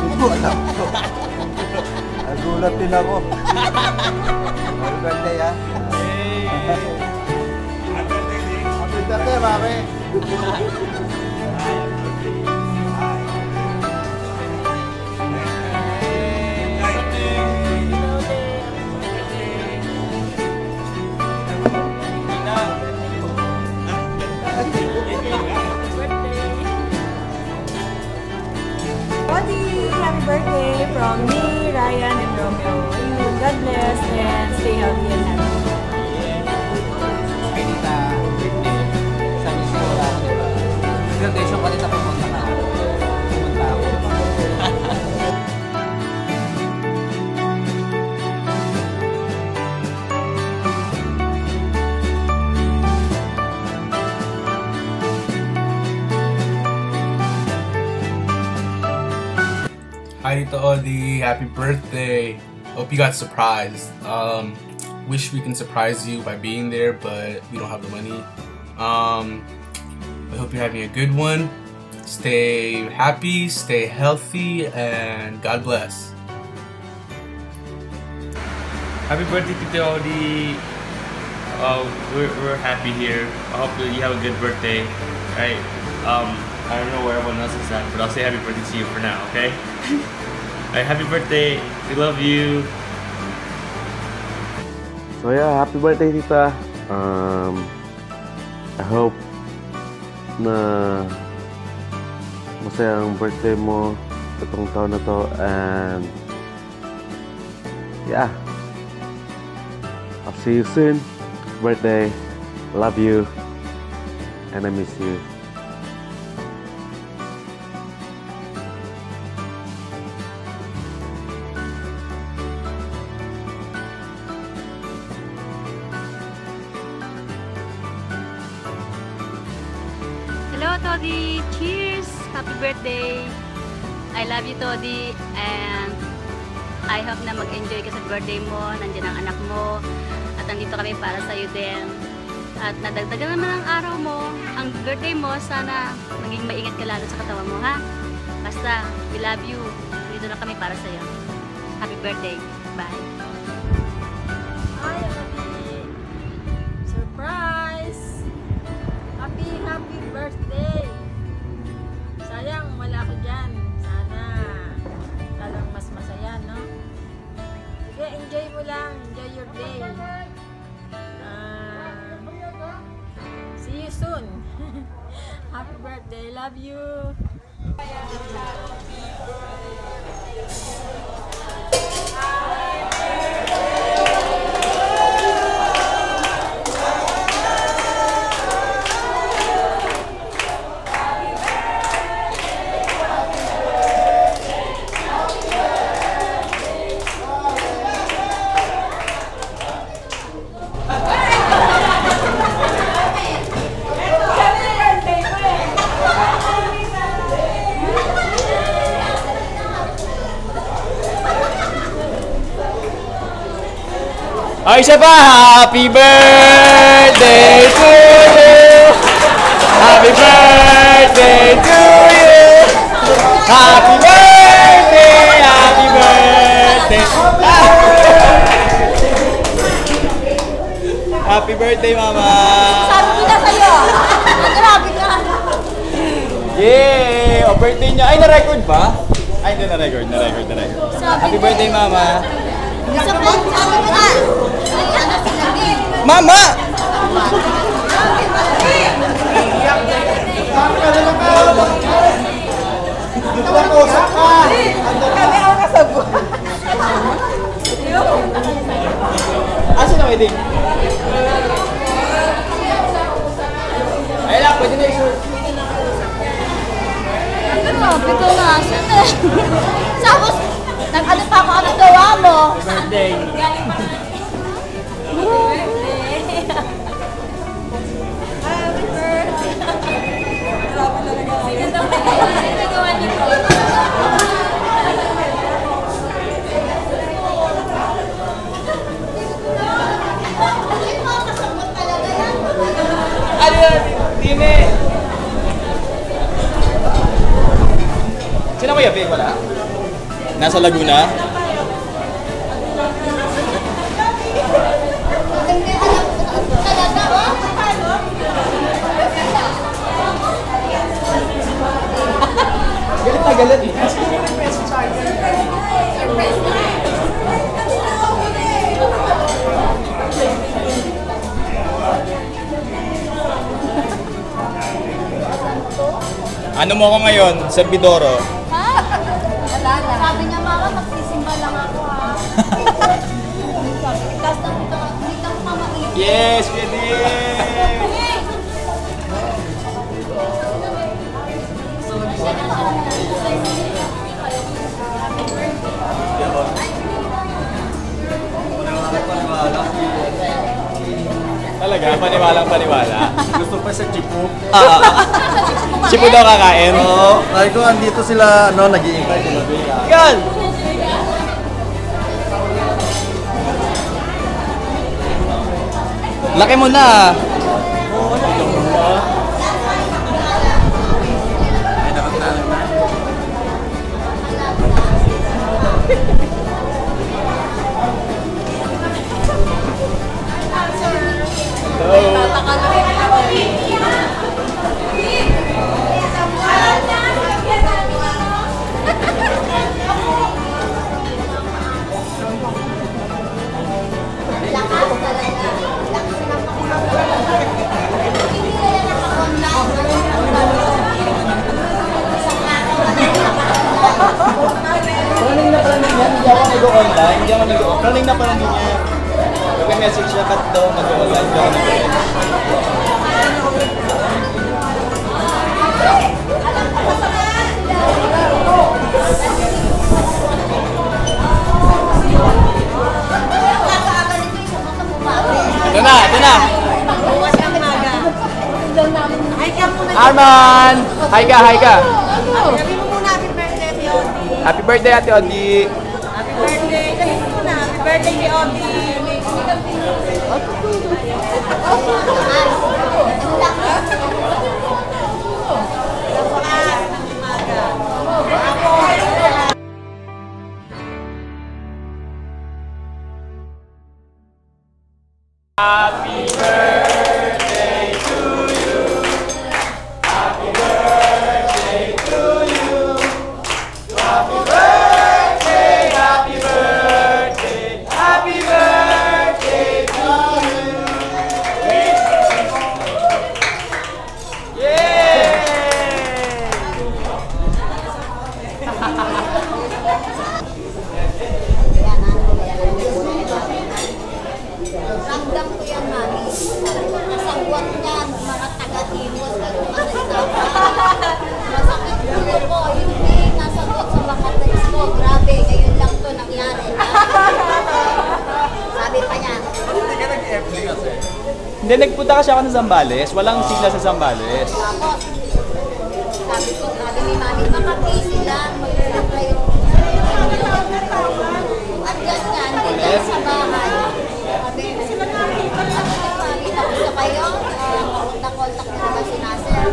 Hindi ko alam. Nagulat din ako. Happy birthday, ha? Happy birthday, mami. From me, Ryan, and Romeo. God bless and stay healthy Tito Odi, happy birthday. Hope you got surprised. Um, wish we can surprise you by being there, but we don't have the money. Um, I hope you're having a good one. Stay happy, stay healthy, and God bless. Happy birthday, Tito Odi. Uh, we're, we're happy here. I hope you have a good birthday. Right? Um, I don't know where everyone else is at, but I'll say happy birthday to you for now, okay? Alright, happy birthday. We love you. So yeah, happy birthday tita. Um, I hope na masaya birthday mo itong taon na to and yeah. I'll see you soon. Birthday. Love you. And I miss you. Toddy! Cheers! Happy birthday! I love you, Toddy. And I hope na mag-enjoy ka sa birthday mo. Nandiyan ang anak mo. At nandito kami para sa'yo din. At nadagdagan naman ang araw mo. Ang birthday mo, sana maging maingat ka lalo sa katawan mo, ha? Basta, we love you. Nandito na kami para sa'yo. Happy birthday. Bye. Wala ako dyan. Sana talagang mas masaya, no? Sige, enjoy mo lang. Enjoy your day. Ah, see you soon. happy birthday. Love you. Ay, isa pa! Happy birthday to you! Happy birthday to you! Happy birthday! Happy birthday! Happy birthday, Mama! Sabi ko na sa'yo. Grabe ka. Yay! O, birthday niya. Ay, na-record ba? Ay, hindi na-record. Na-record, na-record. Happy birthday, Mama! Isa pa, sabi ko na. Mama! Wedding? Ayun lang, pwede na sir. Tapos, nag-ano pa ako, anong gawa mo? Mo yabi? Wala? Nasa Laguna? Galit na galit. Ano mo ako ngayon? Servidoro? Yes, pwede! Talaga? Paniwalang paniwala? Gusto pa sa chipo. Ah, Sipo daw kakain? Oo. Sabi ko, andito sila, ano, nag-iingay. Yan! Laki mo na! Hello! Hindi ako nag-online, hindi ako nag-online. Running na planning yan. Pag-message siya, cut daw, nag-online, hindi ako nag-online. Ito na, ito na! Arman! Hi ka, hi ka! Happy birthday, Ate Odi. Happy birthday, Ate Odi! Happy birthday. Sabi mo muna, happy birthday, Ate Odi. Hindi, nagpunta kasi ako ng Zambales. Walang sigla sa Zambales. tapos, sabi ko, sabi ni mami, baka busy lang, mag-reply yung sa bahay. Sabi, sabi ni mami, tapos na kayo, kontak-kontak na naman si Nasser.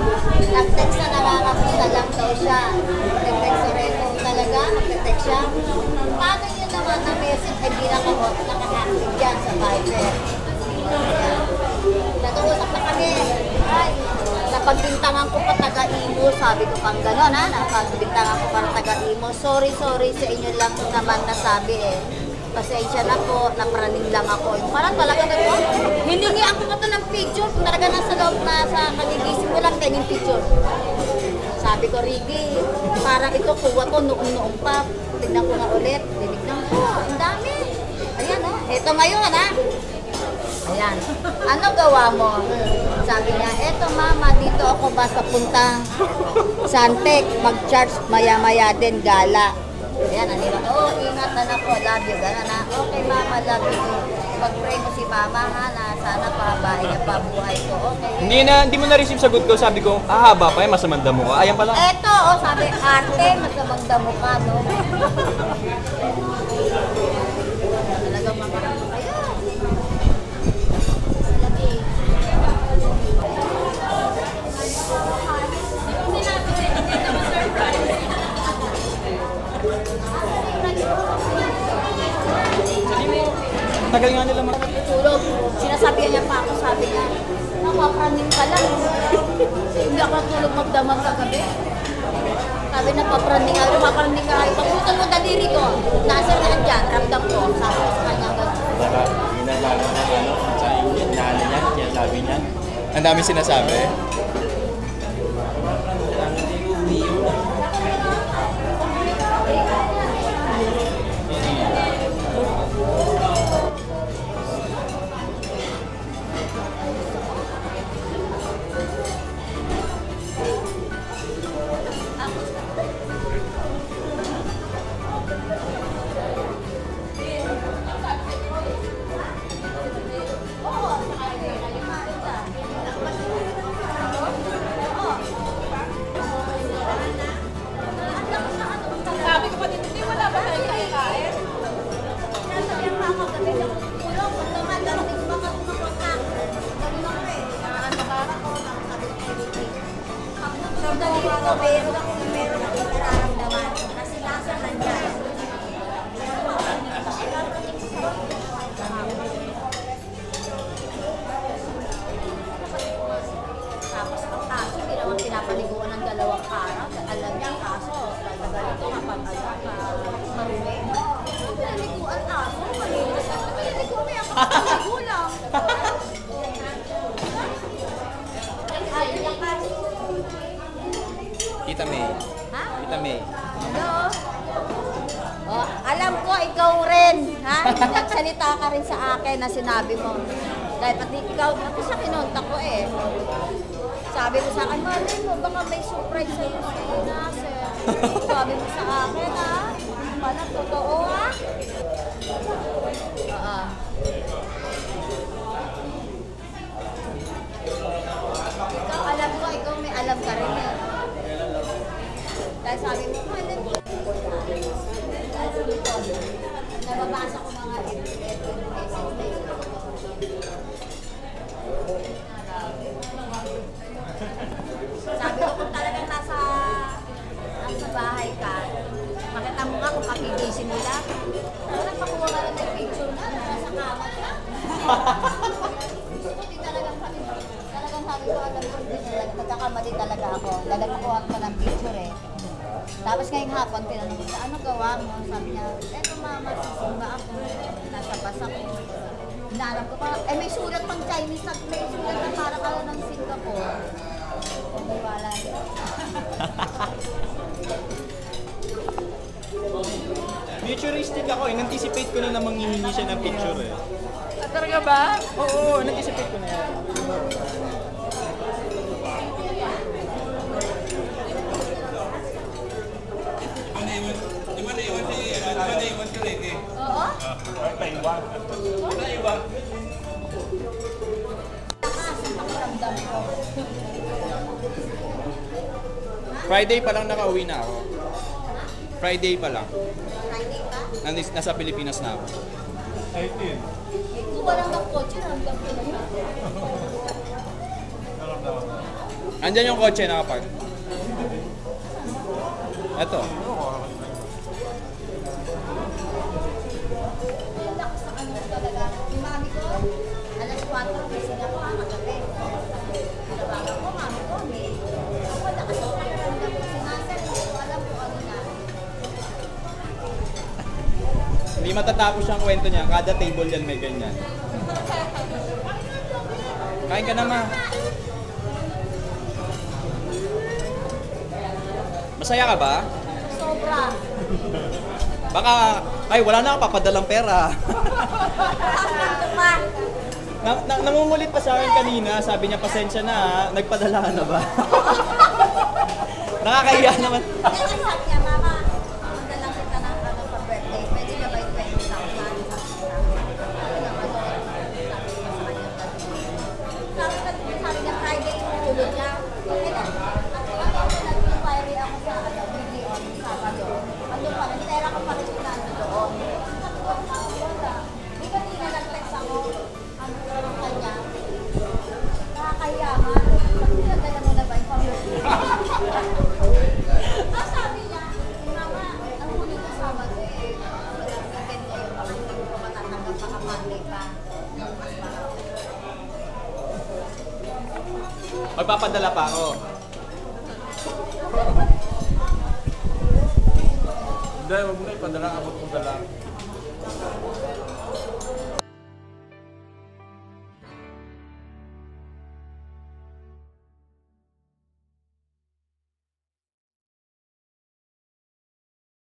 Nag-text na nakakamusta lang daw siya. Nag-text sa Reco talaga, nag-text siya. Paano yun naman na message ay di nakahot, naka-active yan sa Viber. Yan. Nag-uusap na kami. Ay, napagbintangan ko pa taga-imo. Sabi ko pang gano'n ha. Napagbintangan ko para taga-imo. Sorry, sorry sa inyo lang naman nasabi eh. pasensya na po, napraning lang ako. Yung parang talaga na po, hiningi ako nga to ng picture. Kung talaga nasa loob na sa kanigising ko lang, tingin picture. Sabi ko, Rigi, parang ito kuha to noong-noong pa. Tignan ko nga ulit. Tinignan ko, ang dami. Ayan o, eto ngayon ha. Ayan. Ano gawa mo? Sabi niya, eto mama, dito ako basta punta Santec, mag-charge maya-maya din gala. Ayan, ano ba? Oh, ingat na po, love you. Gana na, okay mama, love you. Pag-pray mo si mama ha, na sana pahabain niya pa buhay ko. Okay. Hindi na, hindi mo na-receive sagot ko. Sabi ko, ah, haba pa eh, masamanda mo ka. Ayan pala. Eto, oh, sabi, arte, masamang damo ka, no? Talagang makarang kayo. Tagal nga nila mag- Tulog. Sinasabihan niya pa ako, sabi niya, nakapraning ka lang. Hindi ako natulog magdamag kagabi. Sabi na papraning nga, napapraning nga. Pagputol mo daliri ko, nasa na dyan, ramdam ko. Sabi ko sa kanya, gano'n. Saka, ginagawa na ano, sa yung nana niya, sinasabi niya. Ang dami sinasabi. Nagsalita ka rin sa akin na sinabi mo. Dahil pati ikaw, pati sa kinontak ko eh. Sabi mo sa akin, malay mo, baka may surprise sa'yo sa Nasir. Sabi mo sa akin, ha? Pala, totoo, ha? Oo. Ikaw, alam ko, ikaw may alam ka rin eh. Dahil sabi mo, malay mo. Ko, nababasa ko mga Sabi ko, kung talagang nasa, nasa bahay ka, makita mo nga kung pagigising nila. Wala pakuha ka lang ng picture na, nasa kama na. Gusto ko din talagang sabi ko, talagang sabi ko, alam ko, hindi talaga, nagkakamali talaga ako. Talagang nakuha ko ng picture eh. Tapos hapon, tinanong siya, ano gawa mo? Sabi niya, eto mama, sisimba ako. Nasa basa ko. Hinahanap ko pa, eh may sulat pang Chinese at may sulat na para kala ng Singapore. Wala. Futuristic ako eh. Anticipate ko na na manghihingi siya ng picture eh. Ah, talaga ba? Oo, anticipate ko na yan. Oo? Pakiramdam ko. Friday pa lang nakauwi na ako. Friday pa lang. Friday pa? Nandis, nasa Pilipinas na ako. Eh, kung walang ng kotse, ramdam ko na yun. Andyan yung kotse nakapark. Eto. Matatapos yung kwento niya, kada table yan may ganyan. Kain ka na, ma. Masaya ka ba? Sobra. Baka, ay, wala na ako papadalang pera. Na, na, nangungulit pa sa akin kanina, sabi niya, pasensya na, nagpadala ka na ba? Nakakahiya naman. Magpapadala pa ako. Hindi, wag mo na ipadala. Abot mo dala.